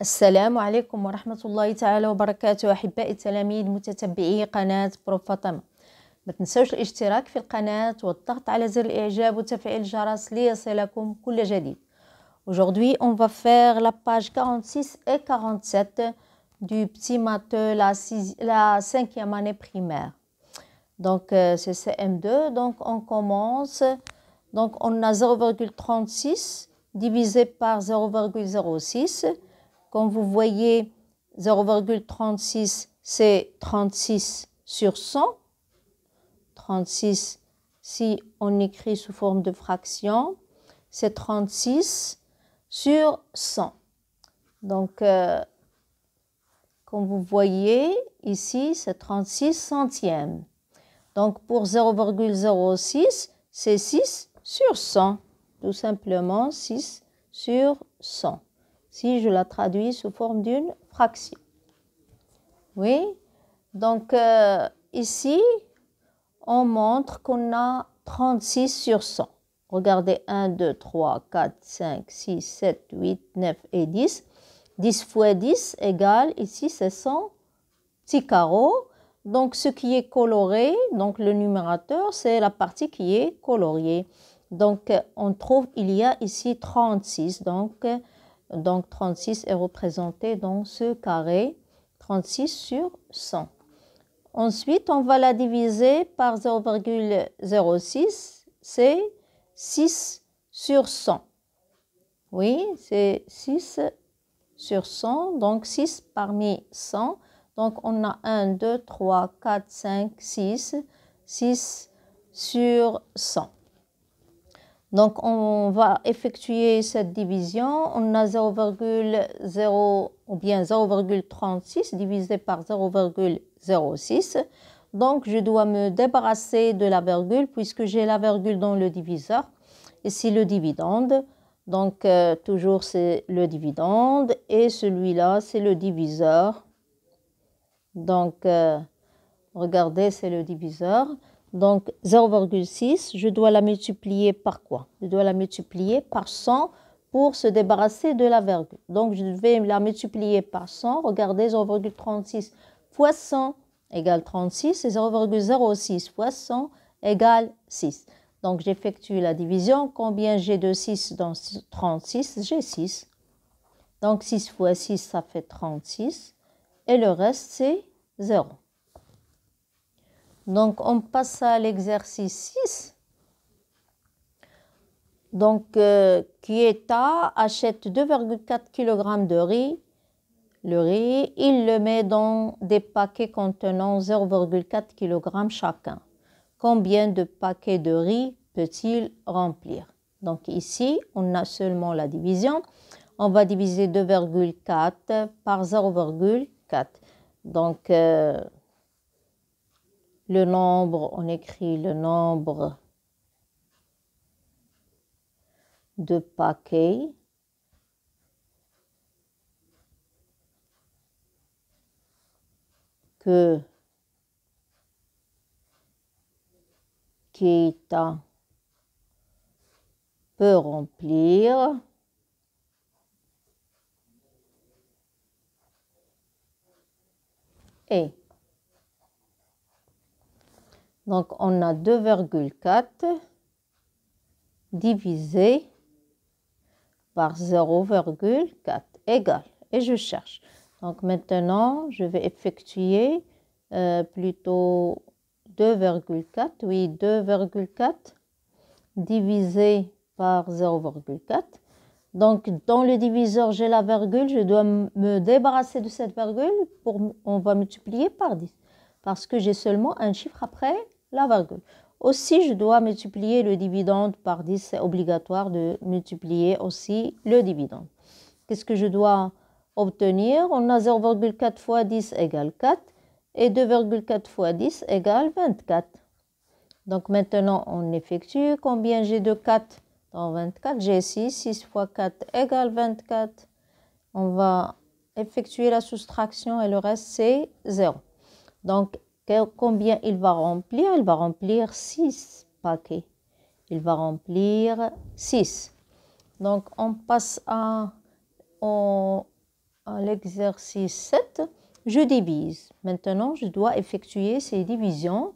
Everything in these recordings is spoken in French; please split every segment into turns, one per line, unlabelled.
السلام عليكم ورحمة الله تعالى وبركاته أحبائي التلاميذ متتبعي قناة بروف فاطمة ما تنسوش الاشتراك في القناة والضغط على زر الإعجاب وتفعيل الجرس ليصلكم كل جديد Aujourd'hui, on va faire la page 46 et 47 du petit matheux, la, six, la cinquième année primaire. Donc, euh, c'est CM2. Donc, on commence. Donc, on a 0,36 divisé par 0,06. comme vous voyez, 0,36, c'est 36 sur 100. 36, si on écrit sous forme de fraction, c'est 36 sur 100. Donc, euh, comme vous voyez, ici, c'est 36 centièmes. Donc, pour 0,06, c'est 6 sur 100. Tout simplement, 6 sur 100. Si je la traduis sous forme d'une fraction. Oui, donc euh, ici, on montre qu'on a 36 sur 100. Regardez 1, 2, 3, 4, 5, 6, 7, 8, 9 et 10. 10 fois 10 égale, ici c'est 100 petits carreaux. Donc ce qui est coloré, donc le numérateur, c'est la partie qui est coloriée. Donc on trouve, il y a ici 36. Donc, donc 36 est représenté dans ce carré, 36 sur 100. Ensuite, on va la diviser par 0,06, c'est 6 sur 100. Oui, c'est 6 sur 100, donc 6 parmi 100. Donc on a 1, 2, 3, 4, 5, 6, 6 sur 100. Donc on va effectuer cette division. On a 0,0 ou bien 0,36 divisé par 0,06. Donc je dois me débarrasser de la virgule puisque j'ai la virgule dans le diviseur. Ici le dividende. Donc euh, toujours c'est le dividende et celui-là c'est le diviseur. Donc euh, regardez c'est le diviseur. Donc 0,6, je dois la multiplier par quoi? Je dois la multiplier par 100 pour se débarrasser de la virgule. Donc je vais la multiplier par 100. Regardez 0,36 fois 100 égale 36 et 0,06 fois 100 égale 6. Donc j'effectue la division. Combien j'ai de 6 dans 36 J'ai 6. Donc 6 fois 6, ça fait 36. Et le reste, c'est 0. Donc, on passe à l'exercice 6. Donc, euh, Kieta achète 2,4 kg de riz. Le riz, il le met dans des paquets contenant 0,4 kg chacun. Combien de paquets de riz peut-il remplir? Donc ici, on a seulement la division. On va diviser 2,4 par 0,4. Donc, euh, le nombre, on écrit le nombre de paquets. Que Keita peut remplir. Et donc, on a 2,4 divisé par 0,4 égale. Et je cherche. Donc, maintenant, je vais effectuer euh, plutôt 2,4. Oui, 2,4 divisé par 0,4. Donc, dans le diviseur, j'ai la virgule. Je dois me débarrasser de cette virgule. On va multiplier par 10. Parce que j'ai seulement un chiffre après la virgule. Aussi, je dois multiplier le dividende par 10. C'est obligatoire de multiplier aussi le dividende. Qu'est-ce que je dois obtenir? On a 0,4 fois 10 égale 4 et 2,4 fois 10 égale 24. Donc maintenant, on effectue. Combien j'ai de 4 dans 24 J'ai 6. 6 fois 4 égale 24. On va effectuer la soustraction et le reste, c'est 0. Donc, combien il va remplir? Il va remplir 6 paquets. Il va remplir 6. Donc, on passe à, l'exercice 7, je divise. Maintenant, je dois effectuer ces divisions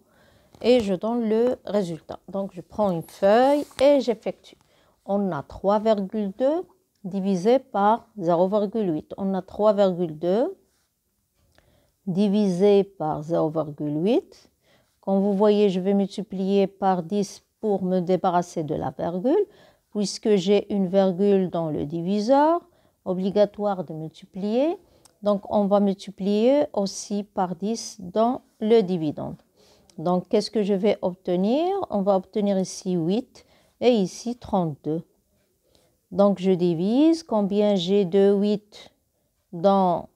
et je donne le résultat. Donc, je prends une feuille et j'effectue. On a 3,2 divisé par 0,8. On a 3,2 divisé par 0,8. Comme vous voyez, je vais multiplier par 10 pour me débarrasser de la virgule, puisque j'ai une virgule dans le diviseur, obligatoire de multiplier. Donc, on va multiplier aussi par 10 dans le dividende. Donc, qu'est-ce que je vais obtenir? On va obtenir ici 8 et ici 32. Donc, je divise combien j'ai de 8 dans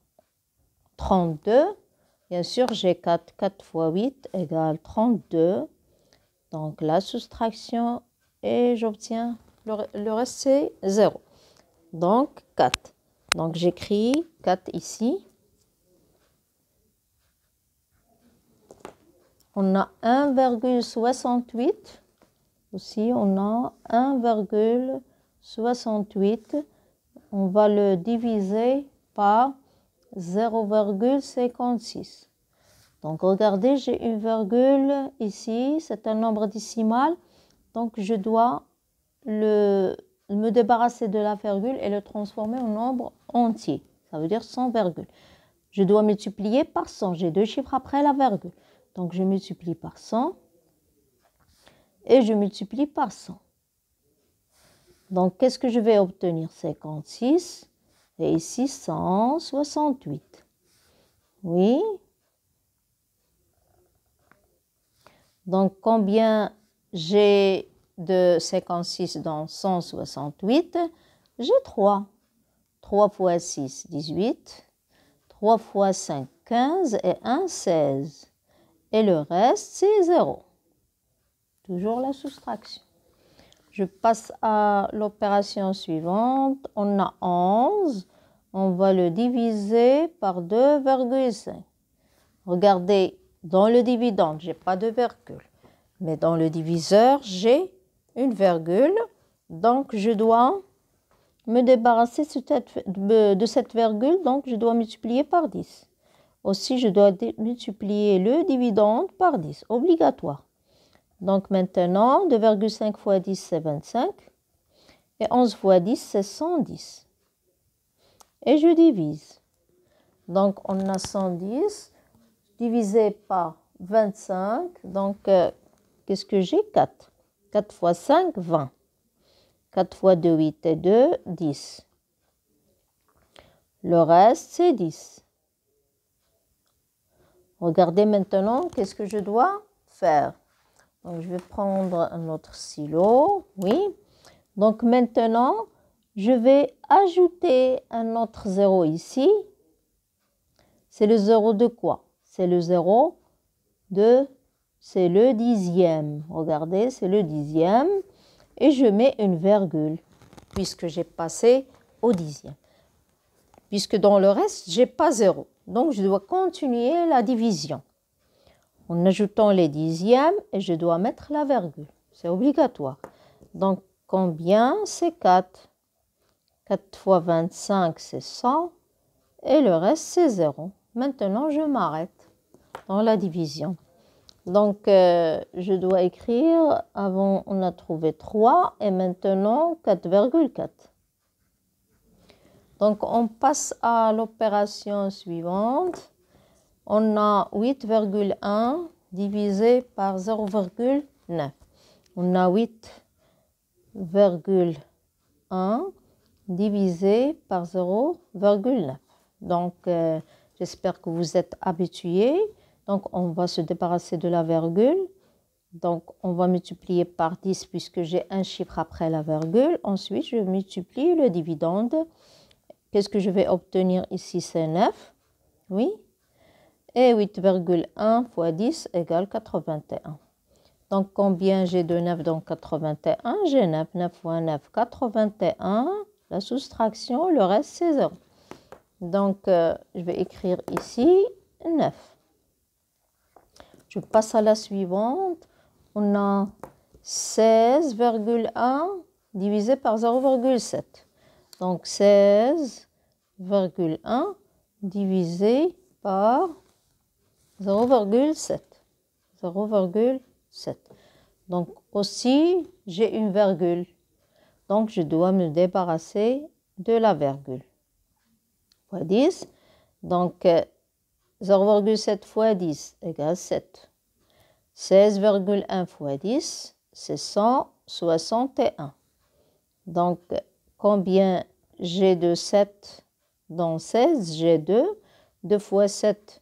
32. Bien sûr, j'ai 4. 4 fois 8 égale 32. Donc, la soustraction et j'obtiens le, le reste, c'est 0. Donc, 4. Donc, j'écris 4 ici. On a 1,68. Aussi, on a 1,68. On va le diviser par 0,56. Donc, regardez, j'ai une virgule ici. C'est un nombre décimal. Donc, je dois me débarrasser de la virgule et le transformer en nombre entier. Ça veut dire 100 virgules. Je dois multiplier par 100. J'ai deux chiffres après la virgule. Donc, je multiplie par 100 et je multiplie par 100. Donc, qu'est-ce que je vais obtenir? 56 et ici 168. Oui. Donc, combien j'ai de 56 dans 168 J'ai 3. 3 fois 6, 18. 3 fois 5, 15 et 1, 16 et le reste, c'est 0. Toujours la soustraction. Je passe à l'opération suivante. On a 11. On va le diviser par 2,5. Regardez, dans le dividende, je n'ai pas de virgule. Mais dans le diviseur, j'ai une virgule. Donc, je dois me débarrasser de cette virgule. Donc, je dois multiplier par 10. Aussi, je dois multiplier le dividende par 10, obligatoire. Donc maintenant, 2,5 fois 10, c'est 25. Et 11 fois 10, c'est 110. Et je divise. Donc on a 110 divisé par 25. Donc euh, qu'est-ce que j'ai? 4. 4 fois 5, 20. 4 fois 2, 8 et 2, 10. Le reste, c'est 10. Regardez maintenant, qu'est-ce que je dois faire? Je vais prendre un autre silo. Oui. Donc, maintenant, je vais ajouter un autre zéro ici. C'est le zéro de quoi? C'est le zéro de... C'est le dixième. Regardez, c'est le dixième. Et je mets une virgule, puisque j'ai passé au dixième. Puisque dans le reste, j'ai pas zéro. Donc, je dois continuer la division en ajoutant les dixièmes et je dois mettre la virgule. C'est obligatoire. Donc, combien C'est 4. 4 fois 25, c'est 100. Et le reste, c'est 0. Maintenant, je m'arrête dans la division. Donc, euh, je dois écrire, avant on a trouvé 3 et maintenant 4,4. Donc, on passe à l'opération suivante. On a 8,1 divisé par 0,9. On a 8,1 divisé par 0,9. Donc, euh, j'espère que vous êtes habitués. Donc, on va se débarrasser de la virgule. Donc, on va multiplier par 10 puisque j'ai un chiffre après la virgule. Ensuite, je multiplie le dividende. Qu'est-ce que je vais obtenir ici? C'est 9. Oui. Et 8,1 fois 10 égale 81. Donc, combien j'ai de 9 dans 81 J'ai 9. 9 fois 9, 81. La soustraction, le reste, c'est 0. Donc, euh, je vais écrire ici 9. Je passe à la suivante. On a 16,1 divisé par 0,7. Donc 16,1 divisé par 0,7. 0,7. Donc aussi, j'ai une virgule. Donc je dois me débarrasser de la virgule. Fois 10. Donc 0,7 fois 10 égale 7. 16,1 fois 10, c'est 161. Donc, combien j'ai de 7 dans 16 J'ai 2. 2 fois 7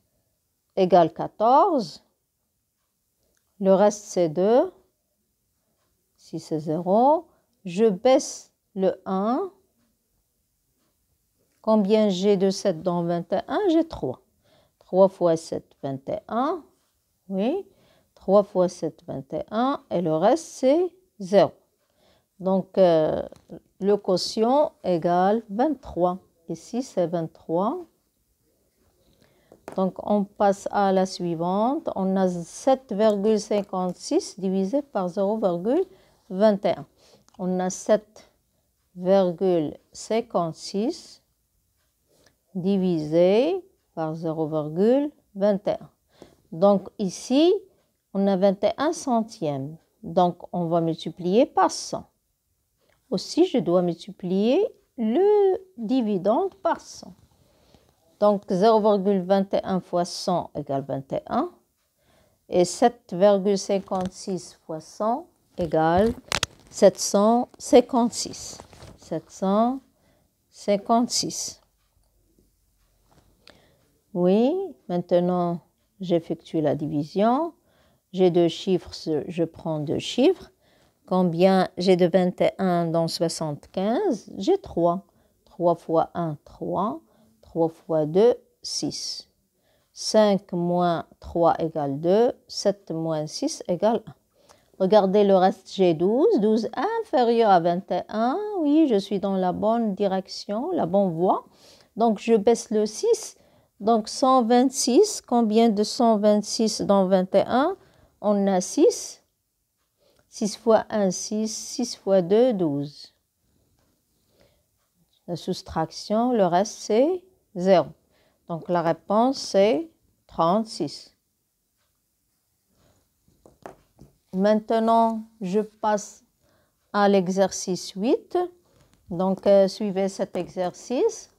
égale 14. Le reste, c'est 2. Si c'est 0, je baisse le 1. Combien j'ai de 7 dans 21 J'ai 3. 3 fois 7, 21. Oui. 3 fois 7, 21. Et le reste, c'est 0. Donc, euh, le quotient égale 23. Ici, c'est 23. Donc, on passe à la suivante. On a 7,56 divisé par 0,21. On a 7,56 divisé par 0,21. Donc, ici, on a 21 centièmes. Donc, on va multiplier par 100. Aussi, je dois multiplier le dividende par 100. Donc 0,21 fois 100 égale 21. Et 7,56 fois 100 égale 756. 756. Oui, maintenant j'effectue la division. J'ai deux chiffres, je prends deux chiffres. Combien j'ai de 21 dans 75 J'ai 3. 3 fois 1, 3. 3 fois 2, 6. 5 moins 3 égale 2. 7 moins 6 égale 1. Regardez le reste, j'ai 12. 12 inférieur à 21. Oui, je suis dans la bonne direction, la bonne voie. Donc, je baisse le 6. Donc, 126. Combien de 126 dans 21 On a 6. 6 fois 1, 6. 6 fois 2, 12. La soustraction, le reste, c'est 0. Donc la réponse c'est 36. Maintenant, je passe à l'exercice 8. Donc, euh, suivez cet exercice.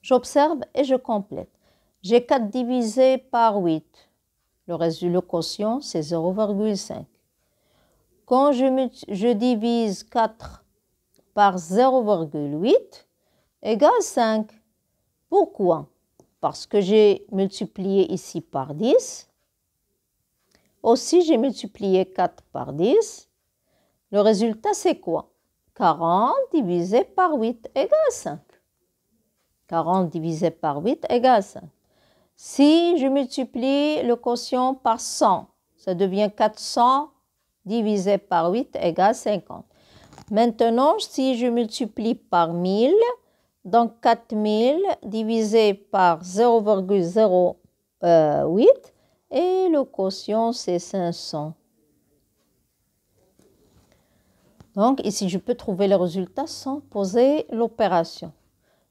J'observe et je complète. J'ai 4 divisé par 8. Le résultat, quotient, c'est 0,5. Quand je, je divise 4 par 0,8, égale 5. Pourquoi? Parce que j'ai multiplié ici par 10. Aussi, j'ai multiplié 4 par 10. Le résultat, c'est quoi? 40 divisé par 8 égale 5. 40 divisé par 8 égale 5. Si je multiplie le quotient par 100, ça devient 400 divisé par 8 égale 50. Maintenant, si je multiplie par 1000, donc 4000 divisé par 0,08 et le quotient c'est 500. Donc ici je peux trouver le résultat sans poser l'opération.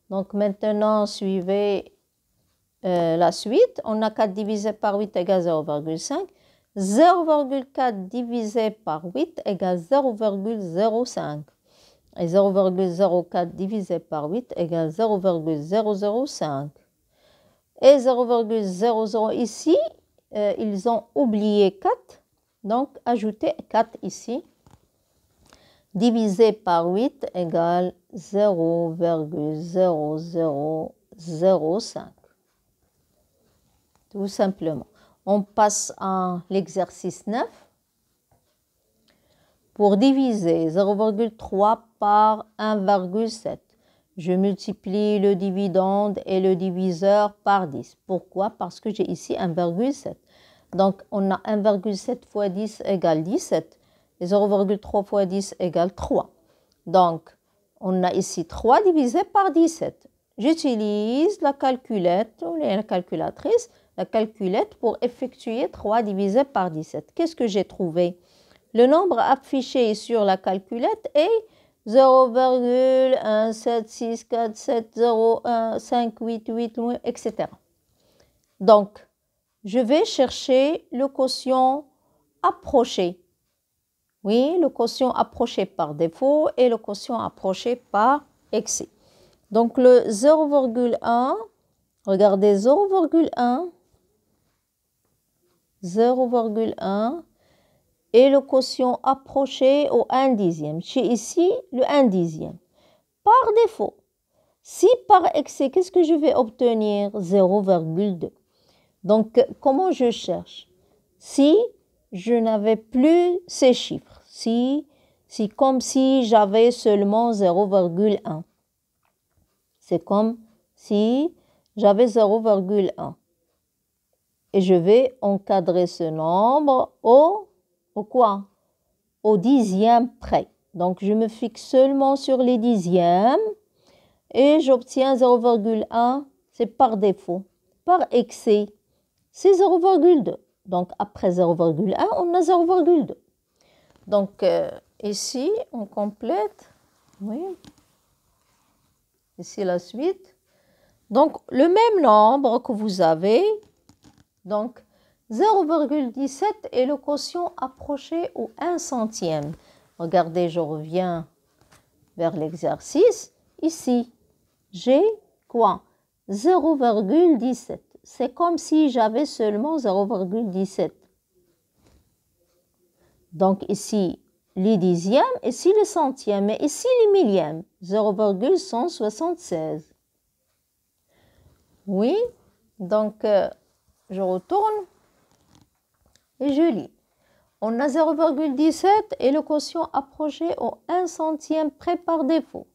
Donc maintenant suivez euh, la suite. On a 4 divisé par 8 égale 0,5. 0,4 divisé par 8 égale 0,05 et 0,04 divisé par 8 égale 0,005. Et 0,00 ici, euh, ils ont oublié 4, donc ajoutez 4 ici. Divisé par 8 égale 0,0005. Tout simplement. On passe à l'exercice 9. Pour diviser 0,3 par 1,7, je multiplie le dividende et le diviseur par 10. Pourquoi? Parce que j'ai ici 1,7. Donc, on a 1,7 fois 10 égale 17. Et 0,3 fois 10 égale 3. Donc, on a ici 3 divisé par 17. J'utilise la calculette ou la calculatrice, la calculette pour effectuer 3 divisé par 17. Qu'est-ce que j'ai trouvé? Le nombre affiché sur la calculette est 0,17647015888, etc. Donc, je vais chercher le quotient approché. Oui, le quotient approché par défaut et le quotient approché par excès. Donc, le 0,1, regardez 0,1, 0,1 et le quotient approché au 1 dixième. Chez ici, le 1 dixième. Par défaut, si par excès, qu'est-ce que je vais obtenir? 0,2. Donc, comment je cherche? Si je n'avais plus ces chiffres, si, si comme si j'avais seulement 0,1. C'est comme si j'avais 0,1. Et je vais encadrer ce nombre au au quoi? Au dixième près. Donc, je me fixe seulement sur les dixièmes et j'obtiens 0,1, c'est par défaut. Par excès, c'est 0,2. Donc, après 0,1, on a 0,2. Donc, euh, ici, on complète. Oui. Ici, la suite. Donc, le même nombre que vous avez. Donc, 0,17 est le quotient approché au 1 centième. Regardez, je reviens vers l'exercice. Ici, j'ai quoi? 0,17. C'est comme si j'avais seulement 0,17. Donc ici, les dixièmes, ici les centièmes, et ici les millièmes, 0,176. Oui, donc euh, je retourne et je lis. On a 0,17 et le quotient approché au 1 centième près par défaut.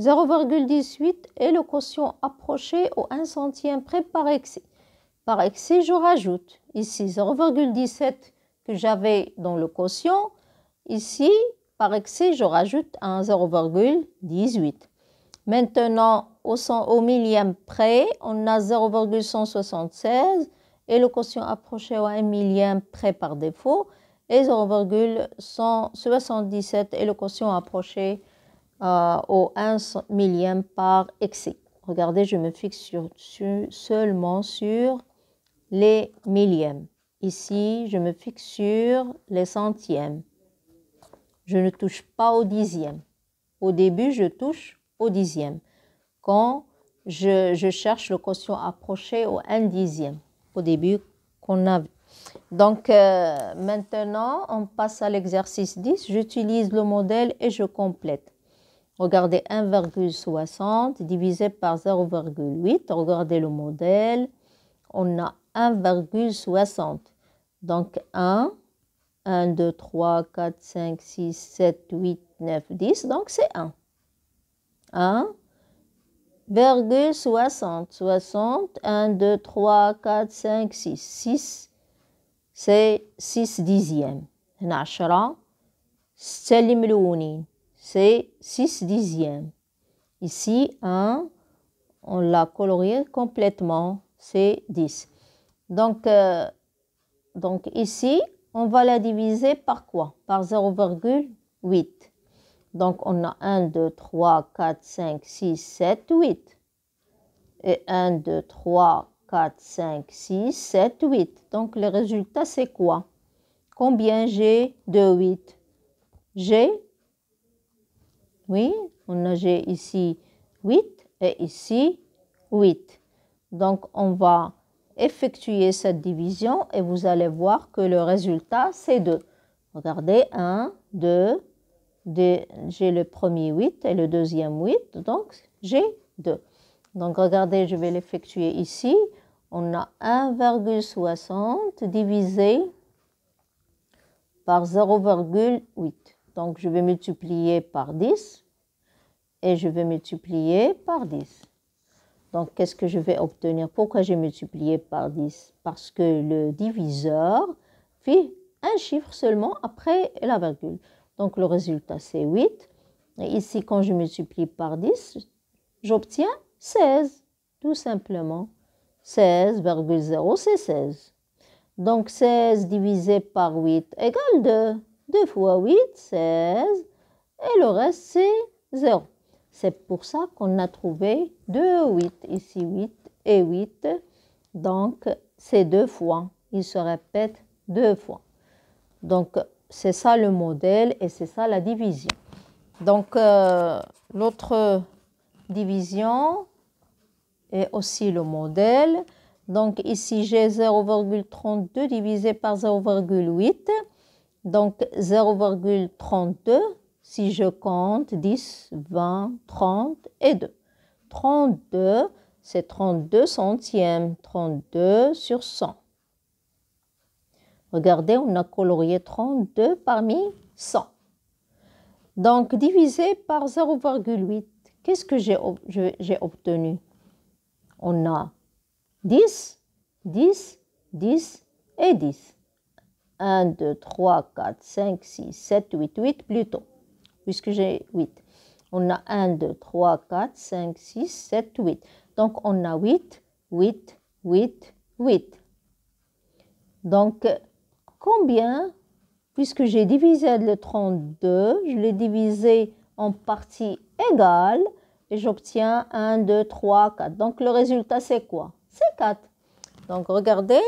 0,18 et le quotient approché au 1 centième près par excès. Par excès, je rajoute ici 0,17 que j'avais dans le quotient. Ici, par excès, je rajoute un 0,18. Maintenant, au, au millième près, on a 0,176 et le quotient approché au 1 millième près par défaut et 0,177 et le quotient approché euh, au 1 millième par excès. Regardez, je me fixe seulement sur les millièmes. Ici, je me fixe sur les centièmes. Je ne touche pas au dixième. Au début, je touche au dixième. Quand je, je cherche le quotient approché au 1 dixième au début qu'on a vu. Donc euh, maintenant, on passe à l'exercice 10. J'utilise le modèle et je complète. Regardez 1,60 divisé par 0,8. Regardez le modèle. On a 1,60. Donc 1, 1, 2, 3, 4, 5, 6, 7, 8, 9, 10. Donc c'est 1. 1, 60. 60, 1, 2, 3, 4, 5, 6. 6, c'est 6 dixièmes. 10 ستة ملونين c'est 6 dixièmes. Ici, 1, on l'a colorié complètement, c'est 10. Donc, euh, donc ici, on va la diviser par quoi Par 0,8. Donc, on a 1, 2, 3, 4, 5, 6, 7, 8. Et 1, 2, 3, 4, 5, 6, 7, 8. Donc, le résultat, c'est quoi? Combien j'ai de 8 J'ai, oui, on a j'ai ici 8 et ici 8. Donc, on va effectuer cette division et vous allez voir que le résultat, c'est 2. Regardez, 1, 2, j'ai le premier 8 et le deuxième 8, donc j'ai 2. Donc regardez, je vais l'effectuer ici. On a 1,60 divisé par 0,8. Donc je vais multiplier par 10 et je vais multiplier par 10. Donc qu'est-ce que je vais obtenir? Pourquoi j'ai multiplié par 10 Parce que le diviseur fait un chiffre seulement après la virgule. Donc le résultat, c'est 8. Et ici, quand je multiplie par 10, j'obtiens 16, tout simplement. 16,0, c'est 16. Donc 16 divisé par 8 égale 2. 2 fois 8, 16. et le reste, c'est 0. C'est pour ça qu'on a trouvé 2 8. Ici, 8 et 8. Donc, c'est deux fois. Il se répète deux fois. Donc, c'est ça le modèle et c'est ça la division. Donc, euh, l'autre division est aussi le modèle. Donc, ici, j'ai 0,32 divisé par 0,8. Donc, 0,32, si je compte 10, 20, 30 et 2. 32, c'est 32 centièmes. 32 sur 100. Regardez, on a colorié 32 parmi 100. Donc, divisé par 0,8, qu'est-ce que j'ai obtenu? On a 10, 10, 10 et 10. 1, 2, 3, 4, 5, 6, 7, 8, 8 plutôt, puisque j'ai 8. On a 1, 2, 3, 4, 5, 6, 7, 8. Donc, on a 8, 8, 8, 8. Donc, combien, puisque j'ai divisé le 32, je l'ai divisé en parties égales et j'obtiens 1, 2, 3, 4. Donc le résultat, c'est quoi? C'est 4. Donc regardez,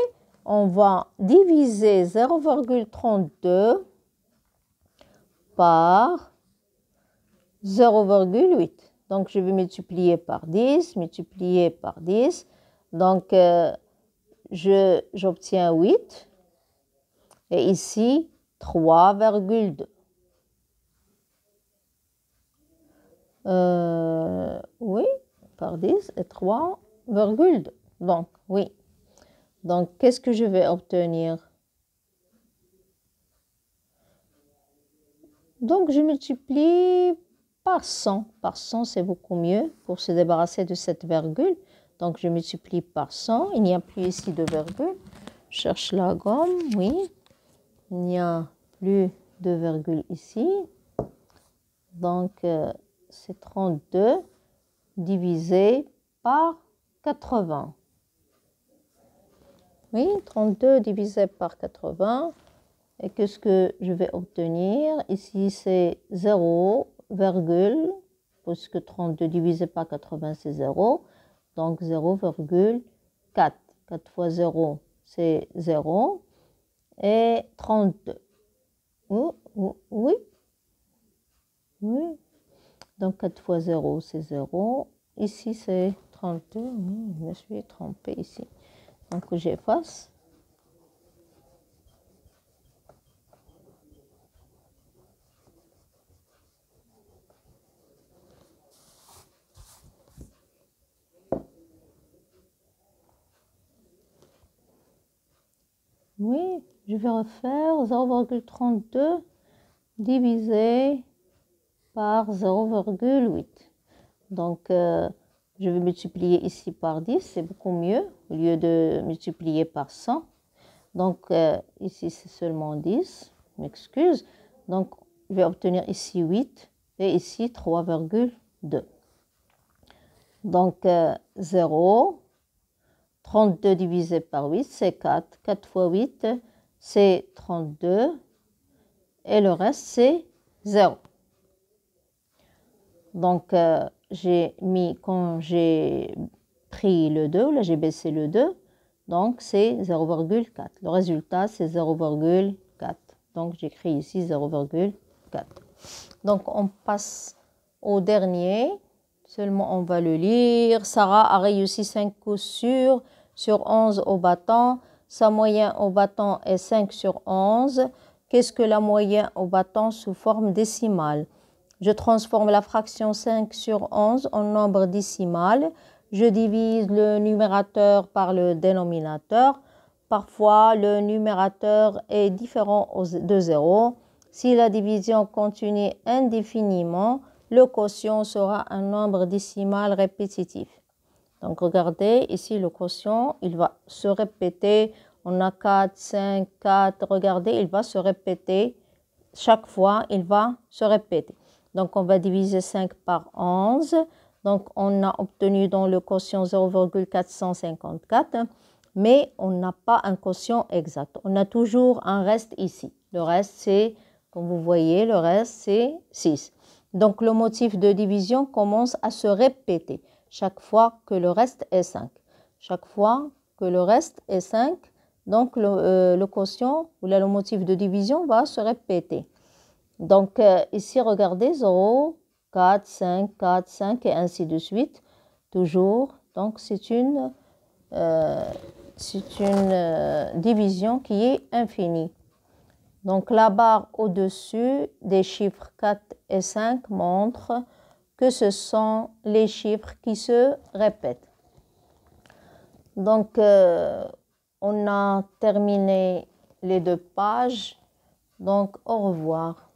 on va diviser 0,32 par 0,8. Donc je vais multiplier par 10, multiplier par 10. Donc euh, j'obtiens 8 et ici 3,2. Euh, oui, par 10 et 3,2. Donc, oui. Donc, qu'est-ce que je vais obtenir? Donc, je multiplie par 100. Par 100, c'est beaucoup mieux pour se débarrasser de cette virgule. Donc, je multiplie par 100. Il n'y a plus ici de virgule. Je cherche la gomme, oui il n'y a plus de virgule ici. Donc, euh, c'est 32 divisé par 80. Oui, 32 divisé par 80. Et qu'est-ce que je vais obtenir? Ici, c'est 0, virgule, puisque 32 divisé par 80, c'est 0. Donc, 0,4. 4 fois 0, c'est 0 et 32. oui. Oui. Donc 4 fois 0, c'est 0. Ici, c'est 32. je me suis trompée ici. Donc j'efface. Oui, je vais refaire 0,32 divisé par 0,8. Donc, euh, je vais multiplier ici par 10, c'est beaucoup mieux, au lieu de multiplier par 100. Donc, euh, ici, c'est seulement 10, m'excuse. Donc, je vais obtenir ici 8 et ici 3,2. Donc, 0, euh, 32 divisé par 8, c'est 4. 4 fois 8, c'est 32. Et le reste, c'est 0. Donc, euh, j'ai mis, quand j'ai pris le 2, là j'ai baissé le 2, donc c'est 0,4. Le résultat, c'est 0,4. Donc, j'écris ici 0,4. Donc, on passe au dernier. Seulement, on va le lire. Sarah a réussi 5 coups sur 11 au bâton. Sa moyenne au bâton est 5 sur 11. Qu'est-ce que la moyenne au bâton sous forme décimale? Je transforme la fraction 5 sur 11 en nombre décimal. Je divise le numérateur par le dénominateur. Parfois, le numérateur est différent de 0. Si la division continue indéfiniment, le quotient sera un nombre décimal répétitif. Donc regardez, ici le quotient, il va se répéter. On a 4, 5, 4. Regardez, il va se répéter. Chaque fois, il va se répéter. Donc on va diviser 5 par 11. Donc on a obtenu dans le quotient 0,454. Mais on n'a pas un quotient exact. On a toujours un reste ici. Le reste, c'est, comme vous voyez, le reste, c'est 6. Donc le motif de division commence à se répéter chaque fois que le reste est 5. Chaque fois que le reste est 5, donc le, euh, quotient ou le motif de division va se répéter. Donc euh, ici, regardez 0, 4, 5, 4, 5 et ainsi de suite. Toujours. Donc c'est une, euh, division qui est infinie. Donc la barre au-dessus des chiffres 4 et 5 montre que ce sont les chiffres qui se répètent. Donc euh, on a terminé les deux pages. Donc au revoir.